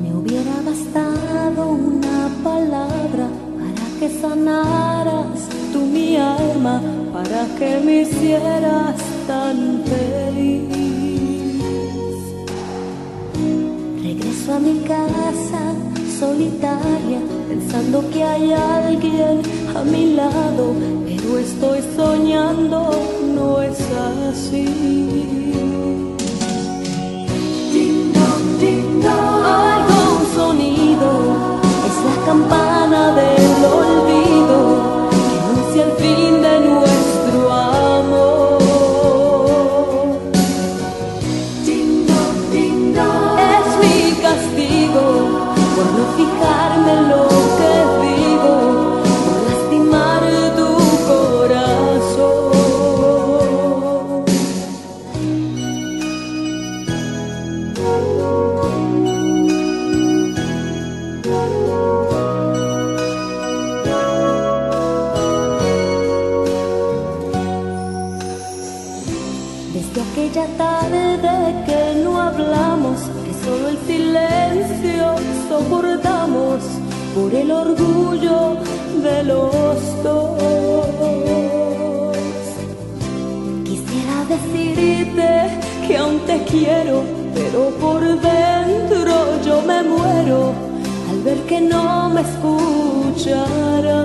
Me hubiera bastado una palabra para que sanaras tu mi alma, para que me hicieras tan feliz. Regreso a mi casa solitaria, pensando que hay alguien a mi lado, pero estoy soñando, no es así. Desde aquella tarde que no hablamos, por el orgullo de los dos. Quisiera decirte que aún te quiero, pero por dentro yo me muero al ver que no me escucharás.